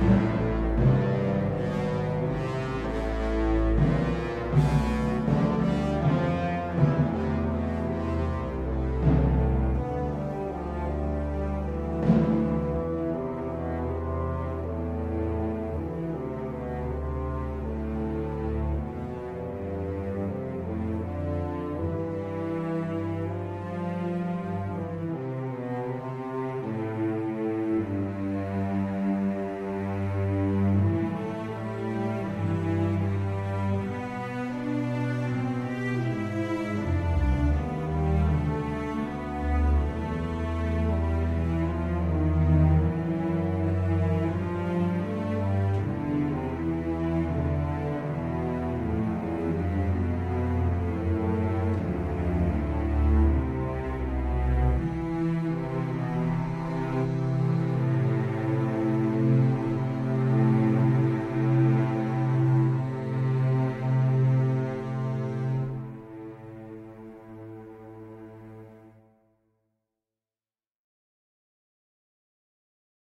Yeah.